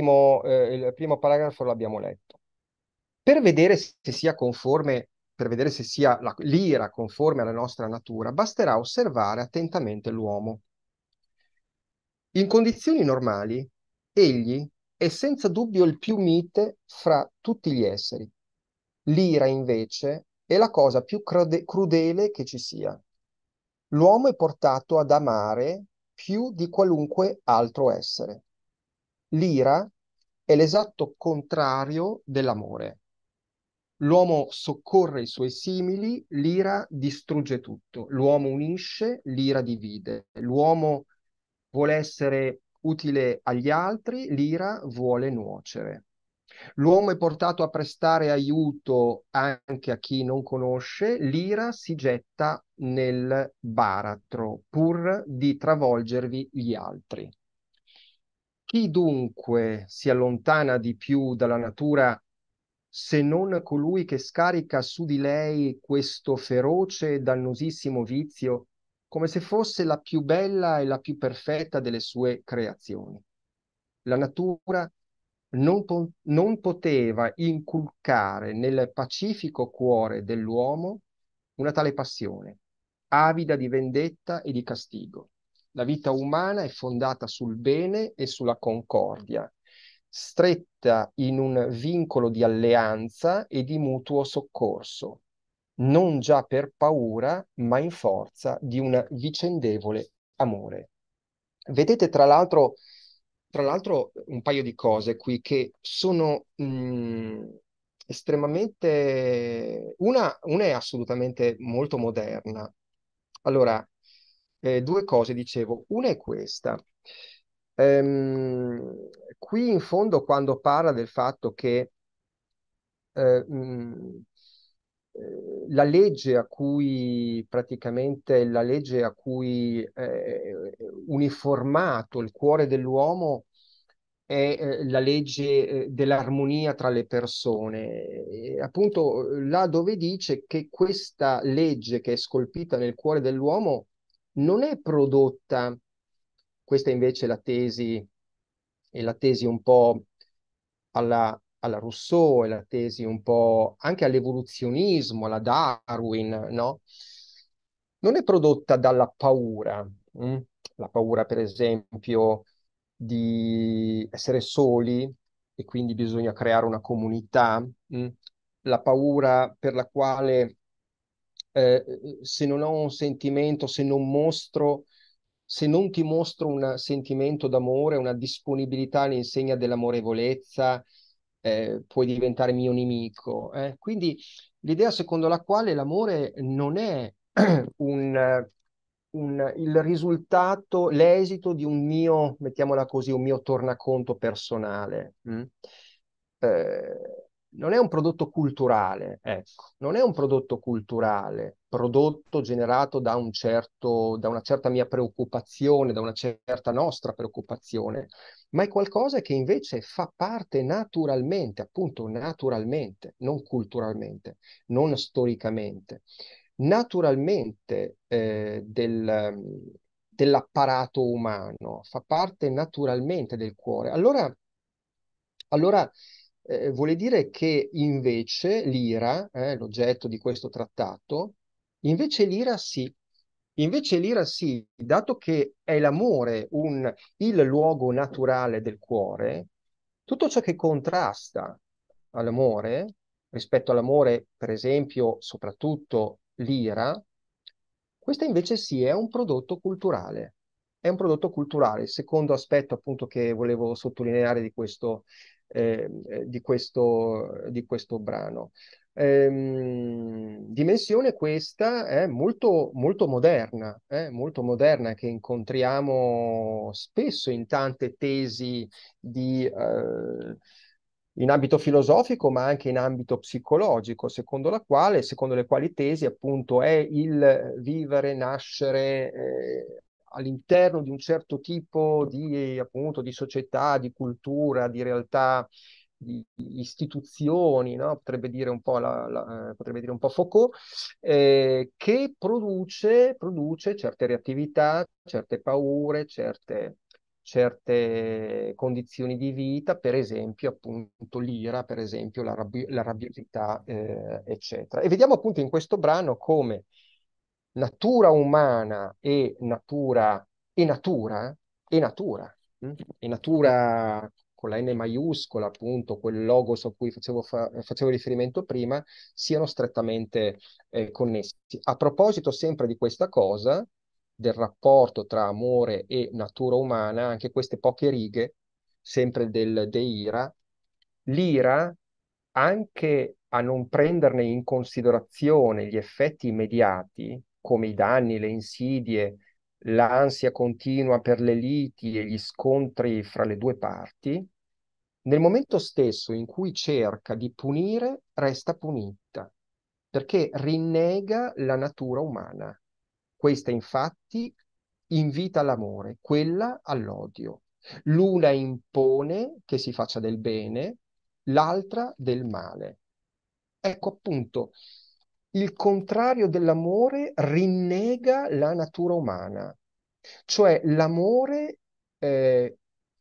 primo, eh, il primo paragrafo l'abbiamo letto. Per vedere se sia conforme, per vedere se sia la, l'ira conforme alla nostra natura, basterà osservare attentamente l'uomo. In condizioni normali, egli è senza dubbio il più mite fra tutti gli esseri. L'ira, invece, è la cosa più crude- crudele che ci sia. L'uomo è portato ad amare più di qualunque altro essere. L'ira è l'esatto contrario dell'amore. L'uomo soccorre i suoi simili, l'ira distrugge tutto. L'uomo unisce, l'ira divide. L'uomo vuole essere utile agli altri, l'ira vuole nuocere. L'uomo è portato a prestare aiuto anche a chi non conosce, l'ira si getta nel baratro pur di travolgervi gli altri. Chi dunque si allontana di più dalla natura se non colui che scarica su di lei questo feroce e dannosissimo vizio come se fosse la più bella e la più perfetta delle sue creazioni. La natura non, po- non poteva inculcare nel pacifico cuore dell'uomo una tale passione, avida di vendetta e di castigo. La vita umana è fondata sul bene e sulla concordia, stretta in un vincolo di alleanza e di mutuo soccorso, non già per paura, ma in forza di un vicendevole amore. Vedete, tra l'altro, tra l'altro un paio di cose qui che sono mh, mm, estremamente... Una, una, è assolutamente molto moderna. Allora, eh, due cose dicevo. Una è questa. Ehm, qui in fondo quando parla del fatto che eh, mh, mm, eh, la legge a cui praticamente la legge a cui eh, uniformato il cuore dell'uomo è eh, la legge eh, dell'armonia tra le persone. E appunto là dove dice che questa legge che è scolpita nel cuore dell'uomo non è prodotta, questa invece è la tesi, è la tesi un po' alla, alla Rousseau e la tesi un po' anche all'evoluzionismo, alla Darwin, no? Non è prodotta dalla paura, mh? Mm? la paura per esempio di essere soli e quindi bisogna creare una comunità, mh? Mm? la paura per la quale eh, se non ho un sentimento, se non mostro se non ti mostro un sentimento d'amore, una disponibilità all'insegna dell'amorevolezza, eh, puoi diventare mio nemico. Eh? Quindi l'idea secondo la quale l'amore non è un, un, il risultato, l'esito di un mio, mettiamola così, un mio tornaconto personale. Mm? Eh, non è un prodotto culturale, ecco, non è un prodotto culturale, prodotto generato da, un certo, da una certa mia preoccupazione, da una certa nostra preoccupazione, ma è qualcosa che invece fa parte naturalmente, appunto naturalmente, non culturalmente, non storicamente, naturalmente eh, del, dell'apparato umano, fa parte naturalmente del cuore. Allora, allora eh, vuole dire che invece l'ira, eh, l'oggetto di questo trattato, invece l'ira sì, invece l'ira sì, dato che è l'amore un, il luogo naturale del cuore, tutto ciò che contrasta all'amore, rispetto all'amore, per esempio, soprattutto l'ira, questa invece sì è un prodotto culturale. È un prodotto culturale. Il secondo aspetto appunto che volevo sottolineare di questo, di, questo, di questo brano. Ehm, dimensione questa è molto, molto moderna, eh, molto moderna che incontriamo spesso in tante tesi di, eh, in ambito filosofico, ma anche in ambito psicologico, secondo la quale, secondo le quali tesi appunto è il vivere, nascere, eh, all'interno di un certo tipo di, appunto, di società, di cultura, di realtà, di istituzioni, no? potrebbe, dire un po la, la, potrebbe dire un po' Foucault, eh, che produce, produce certe reattività, certe paure, certe, certe condizioni di vita, per esempio appunto l'ira, per esempio la rabbiosità, eh, eccetera. E vediamo appunto in questo brano come natura umana e natura, e natura, e natura, hm? e natura con la N maiuscola, appunto, quel logos a cui facevo, fa- facevo riferimento prima, siano strettamente eh, connessi. A proposito sempre di questa cosa, del rapporto tra amore e natura umana, anche queste poche righe, sempre del Deira, l'ira, anche a non prenderne in considerazione gli effetti immediati, come i danni, le insidie, l'ansia continua per le liti e gli scontri fra le due parti, nel momento stesso in cui cerca di punire, resta punita, perché rinnega la natura umana. Questa infatti invita all'amore, quella all'odio. L'una impone che si faccia del bene, l'altra del male. Ecco appunto, il contrario dell'amore rinnega la natura umana, cioè l'amore eh,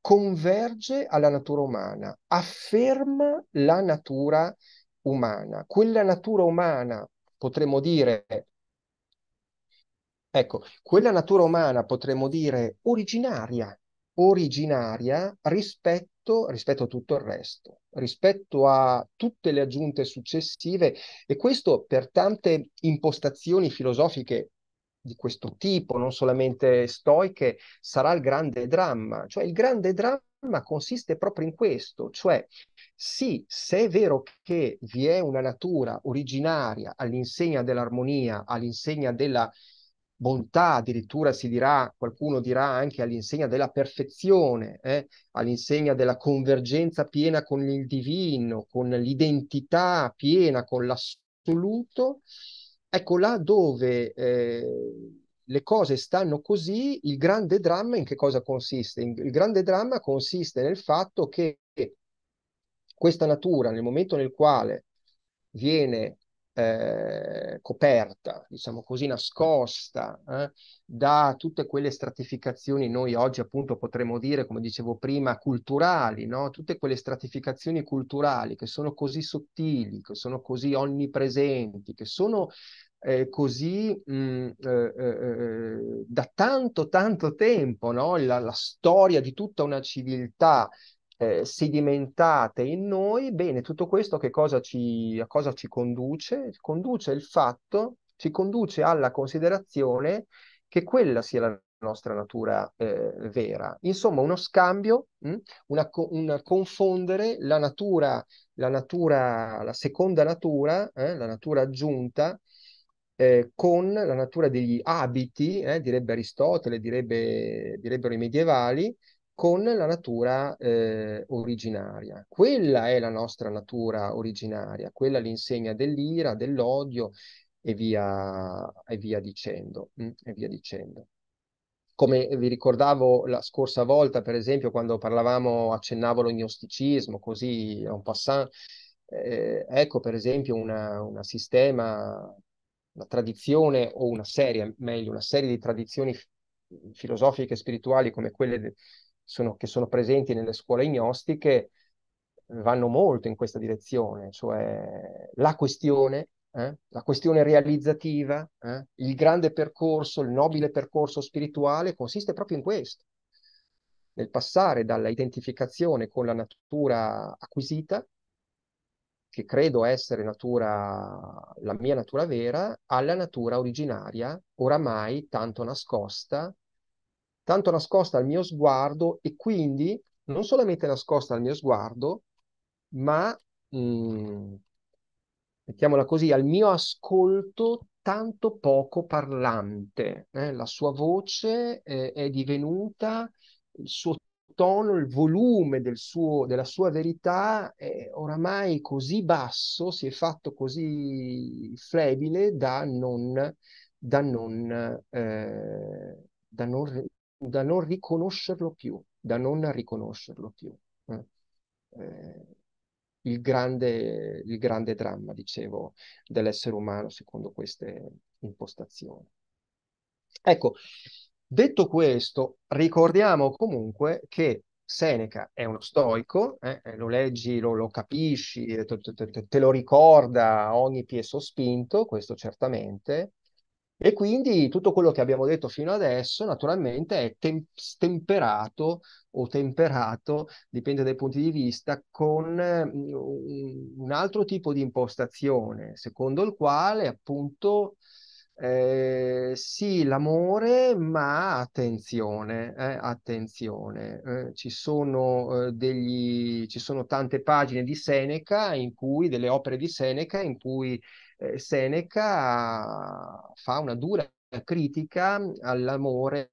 converge alla natura umana, afferma la natura umana. Quella natura umana, potremmo dire, ecco, quella natura umana potremmo dire originaria, originaria rispetto, rispetto a tutto il resto, rispetto a tutte le aggiunte successive e questo per tante impostazioni filosofiche di questo tipo, non solamente stoiche, sarà il grande dramma. Cioè il grande dramma consiste proprio in questo, cioè sì, se è vero che vi è una natura originaria all'insegna dell'armonia, all'insegna della bontà, addirittura si dirà, qualcuno dirà anche all'insegna della perfezione, eh? all'insegna della convergenza piena con il divino, con l'identità piena con l'assoluto, ecco là dove eh, le cose stanno così, il grande dramma in che cosa consiste? Il grande dramma consiste nel fatto che questa natura, nel momento nel quale viene eh, coperta, diciamo così, nascosta eh, da tutte quelle stratificazioni, noi oggi appunto potremmo dire, come dicevo prima, culturali, no? tutte quelle stratificazioni culturali che sono così sottili, che sono così onnipresenti, che sono eh, così mh, mm, eh, eh, eh, da tanto tanto tempo, no? la, la storia di tutta una civiltà eh, sedimentate in noi, bene, tutto questo che cosa ci, a cosa ci conduce? Conduce il fatto, ci conduce alla considerazione che quella sia la nostra natura eh, vera. Insomma, uno scambio, mh? Hm, una, un confondere la natura, la natura, la seconda natura, eh, la natura aggiunta, eh, con la natura degli abiti, eh, direbbe Aristotele, direbbe, direbbero i medievali, con la natura eh, originaria. Quella è la nostra natura originaria, quella l'insegna dell'ira, dell'odio e via, e via dicendo. Mm, e via dicendo. Come vi ricordavo la scorsa volta, per esempio, quando parlavamo, accennavo lo gnosticismo, così un passant, eh, ecco per esempio una, una sistema, una tradizione o una serie, meglio, una serie di tradizioni filosofiche e spirituali come quelle de, sono, che sono presenti nelle scuole gnostiche vanno molto in questa direzione, cioè la questione, eh, la questione realizzativa, eh, il grande percorso, il nobile percorso spirituale consiste proprio in questo, nel passare dalla identificazione con la natura acquisita, che credo essere natura, la mia natura vera, alla natura originaria, oramai tanto nascosta tanto nascosta al mio sguardo e quindi non solamente nascosta al mio sguardo, ma, mh, mm, mettiamola così, al mio ascolto tanto poco parlante. Eh? La sua voce eh, è divenuta, il suo tono, il volume del suo, della sua verità è oramai così basso, si è fatto così flebile da non, da non, eh, da non da non riconoscerlo più, da non riconoscerlo più. Eh. Eh, il, grande, il grande dramma, dicevo, dell'essere umano secondo queste impostazioni. Ecco, Detto questo, ricordiamo comunque che Seneca è uno stoico, eh, eh lo leggi, lo, lo capisci, te, te, te, lo ricorda ogni piè sospinto, questo certamente, e quindi tutto quello che abbiamo detto fino adesso naturalmente è tem- stemperato o temperato, dipende dai punti di vista, con um, un altro tipo di impostazione, secondo il quale appunto eh, sì, l'amore, ma attenzione, eh, attenzione. Eh, ci sono, eh, degli, ci sono tante pagine di Seneca in cui, delle opere di Seneca in cui eh, Seneca fa una dura critica all'amore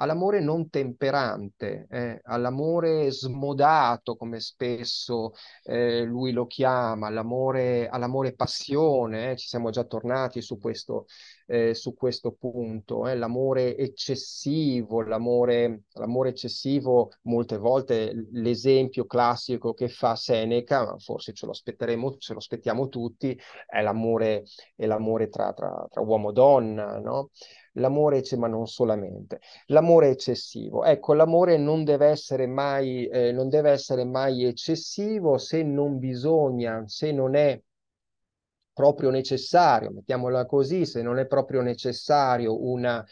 all'amore non temperante, eh, all'amore smodato, come spesso eh, lui lo chiama, all'amore, all'amore passione, eh, ci siamo già tornati su questo, eh, su questo punto, eh, l'amore eccessivo, l'amore, l'amore eccessivo, molte volte l'esempio classico che fa Seneca, forse ce lo aspetteremo, ce lo aspettiamo tutti, è l'amore, è l'amore tra, tra, tra uomo e donna, no? l'amore c'è, ma non solamente. L'amore eccessivo. Ecco, l'amore non deve essere mai, eh, non deve essere mai eccessivo se non bisogna, se non è proprio necessario, mettiamola così, se non è proprio necessario una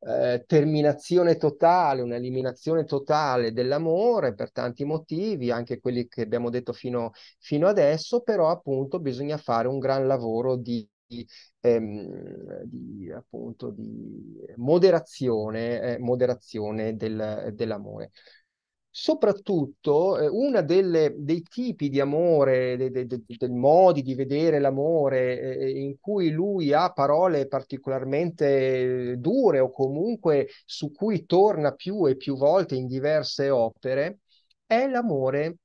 eh, terminazione totale, un'eliminazione totale dell'amore per tanti motivi, anche quelli che abbiamo detto fino, fino adesso, però appunto bisogna fare un gran lavoro di di, ehm, di, appunto, di moderazione, eh, moderazione del, dell'amore. Soprattutto, eh, uno dei tipi di amore, dei de, de, de, modi di vedere l'amore, eh, in cui lui ha parole particolarmente dure o comunque su cui torna più e più volte in diverse opere, è l'amore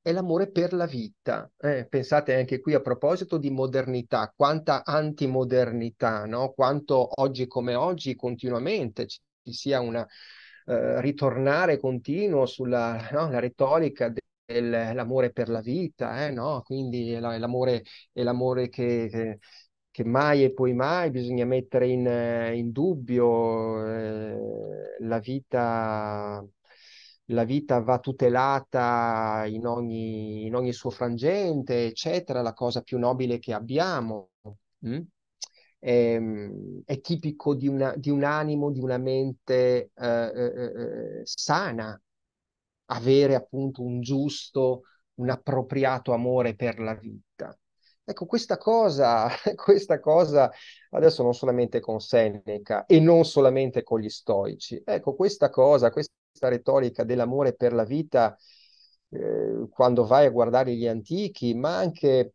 è l'amore per la vita. Eh, pensate anche qui a proposito di modernità, quanta antimodernità, no? Quanto oggi come oggi continuamente ci sia una eh, ritornare continuo sulla no? la retorica dell'amore per la vita, eh, no? Quindi l'amore, è l'amore che, che che mai e poi mai bisogna mettere in, in dubbio eh, la vita la vita va tutelata in ogni, in ogni suo frangente, eccetera, la cosa più nobile che abbiamo. Mm? È, ehm, è, tipico di, una, di, un animo, di una mente eh, eh, eh, sana, avere appunto un giusto, un appropriato amore per la vita. Ecco, questa cosa, questa cosa, adesso non solamente con Seneca e non solamente con gli stoici, ecco, questa cosa, questa retorica dell'amore per la vita eh, quando vai a guardare gli antichi, ma anche,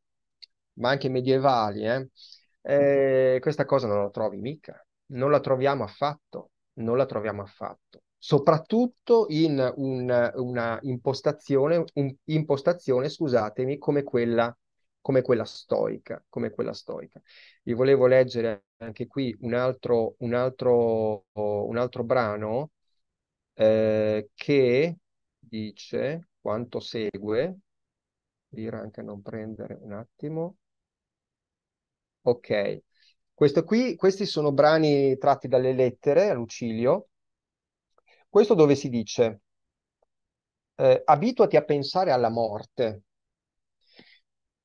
ma anche medievali, eh? Eh, questa cosa non la trovi mica, non la troviamo affatto, non la troviamo affatto. Soprattutto in un, una impostazione, un, impostazione, scusatemi, come quella, come quella stoica, come quella stoica. Vi volevo leggere anche qui un altro, un altro, un altro brano eh, che dice quanto segue, dire anche non prendere un attimo. Ok, questo qui, questi sono brani tratti dalle lettere a Lucilio. Questo dove si dice, eh, abituati a pensare alla morte.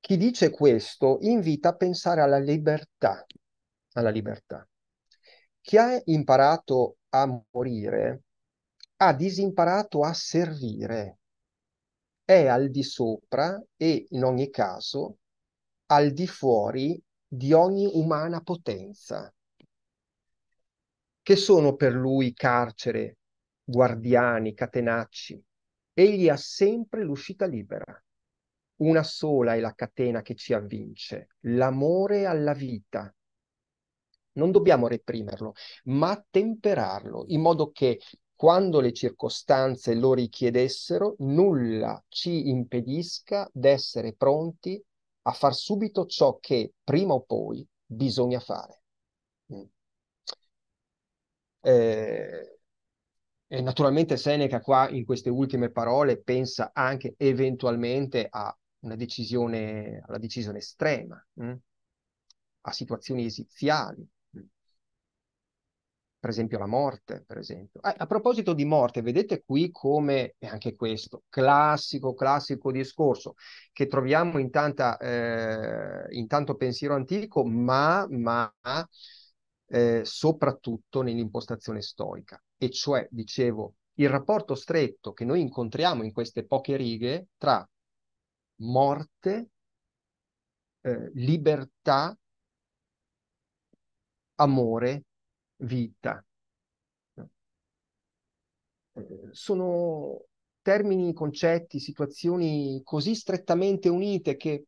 Chi dice questo invita a pensare alla libertà, alla libertà. Chi ha imparato a morire ha disimparato a servire, è al di sopra e in ogni caso al di fuori di ogni umana potenza, che sono per lui carcere, guardiani, catenacci. Egli ha sempre l'uscita libera. Una sola è la catena che ci avvince, l'amore alla vita. Non dobbiamo reprimerlo, ma temperarlo, in modo che quando le circostanze lo richiedessero, nulla ci impedisca d'essere pronti a far subito ciò che prima o poi bisogna fare. Mm. Eh, e naturalmente Seneca qua in queste ultime parole pensa anche eventualmente a una decisione, alla decisione estrema? Mm, a situazioni esiziali. Per esempio la morte, per esempio. Ah, a proposito di morte, vedete qui come, e anche questo, classico, classico discorso, che troviamo in, tanta, eh, in tanto pensiero antico, ma, ma eh, soprattutto nell'impostazione stoica. E cioè, dicevo, il rapporto stretto che noi incontriamo in queste poche righe tra morte, eh, libertà, amore, vita. Eh, sono termini, concetti, situazioni così strettamente unite che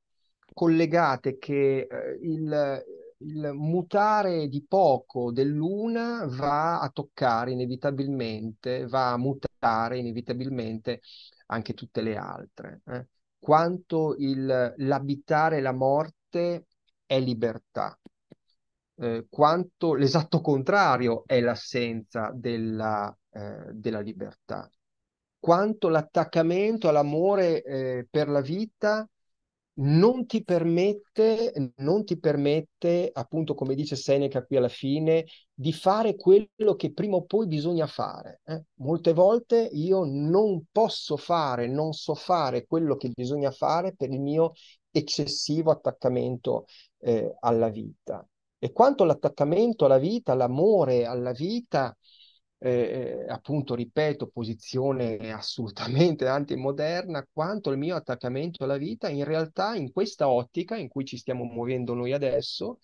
collegate che eh, il, il mutare di poco dell'una va a toccare inevitabilmente, va a mutare inevitabilmente anche tutte le altre. Eh? Quanto il, l'abitare la morte è libertà, eh, quanto l'esatto contrario è l'assenza della, eh, della libertà, quanto l'attaccamento all'amore eh, per la vita non ti permette, non ti permette, appunto, come dice Seneca qui alla fine, di fare quello che prima o poi bisogna fare. Eh? Molte volte io non posso fare, non so fare quello che bisogna fare per il mio eccessivo attaccamento eh, alla vita. E quanto l'attaccamento alla vita, l'amore alla vita, eh, appunto, ripeto, posizione assolutamente antimoderna, quanto il mio attaccamento alla vita in realtà in questa ottica in cui ci stiamo muovendo noi adesso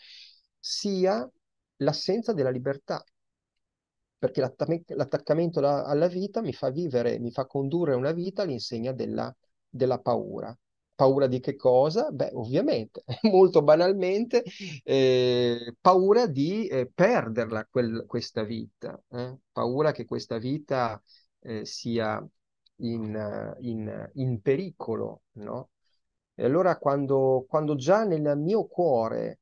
sia l'assenza della libertà. Perché l'attaccamento alla vita mi fa vivere, mi fa condurre una vita all'insegna della, della paura. Paura di che cosa? Beh, ovviamente, molto banalmente, eh, paura di eh, perderla quel, questa vita, eh? paura che questa vita eh, sia in, in, in, pericolo, no? E allora quando, quando già nel mio cuore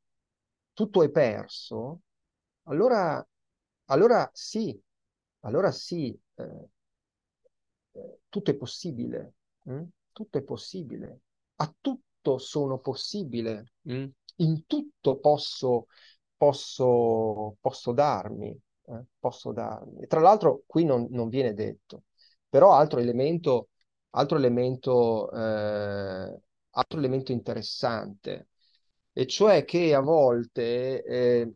tutto è perso, allora, allora sì, allora sì, eh, eh, tutto è possibile, hm? tutto è possibile a tutto sono possibile, mm? in tutto posso, posso, posso darmi, eh? posso darmi. tra l'altro qui non, non, viene detto, però altro elemento, altro elemento, eh, altro elemento interessante, e cioè che a volte eh,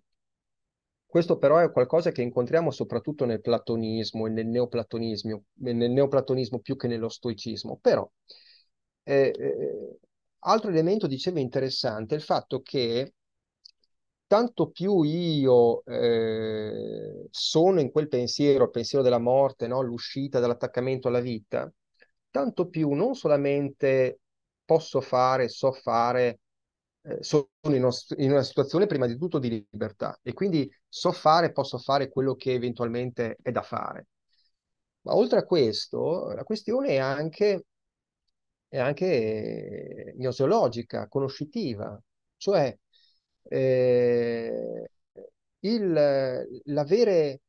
questo però è qualcosa che incontriamo soprattutto nel platonismo e nel neoplatonismo, nel neoplatonismo più che nello stoicismo, però eh, eh, altro elemento, dicevo, interessante è il fatto che tanto più io eh, sono in quel pensiero, il pensiero della morte, no? l'uscita dall'attaccamento alla vita, tanto più non solamente posso fare, so fare, eh, sono in, in, una situazione prima di tutto di libertà e quindi so fare, posso fare quello che eventualmente è da fare. Ma oltre a questo, la questione è anche e anche gnoseologica, conoscitiva, cioè eh, l'avere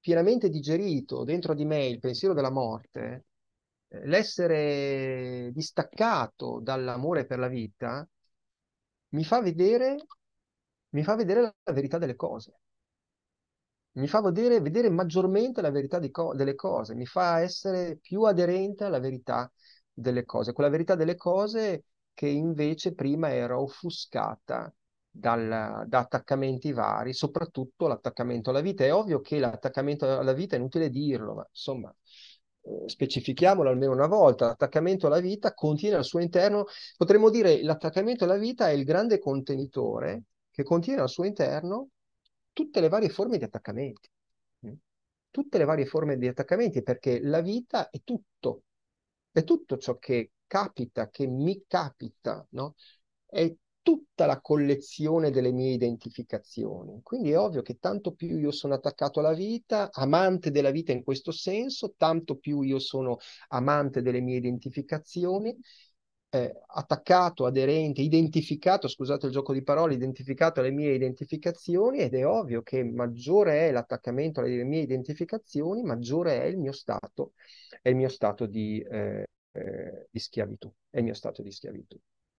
pienamente digerito dentro di me il pensiero della morte, eh, l'essere distaccato dall'amore per la vita, mi fa vedere, mi fa vedere la verità delle cose. Mi fa vedere, vedere maggiormente la verità co delle cose, mi fa essere più aderente alla verità delle cose, quella verità delle cose che invece prima era offuscata dal, da attaccamenti vari, soprattutto l'attaccamento alla vita. È ovvio che l'attaccamento alla vita è inutile dirlo, ma insomma, eh, specifichiamolo almeno una volta, l'attaccamento alla vita contiene al suo interno, potremmo dire l'attaccamento alla vita è il grande contenitore che contiene al suo interno tutte le varie forme di attaccamenti. Mm? Tutte le varie forme di attaccamenti, perché la vita è tutto, è tutto ciò che capita, che mi capita, no? È tutta la collezione delle mie identificazioni. Quindi è ovvio che tanto più io sono attaccato alla vita, amante della vita in questo senso, tanto più io sono amante delle mie identificazioni eh, attaccato, aderente, identificato, scusate il gioco di parole, identificato alle mie identificazioni ed è ovvio che maggiore è l'attaccamento alle mie identificazioni, maggiore è il mio stato, è il mio stato di, eh, eh, di schiavitù, è il mio stato di schiavitù.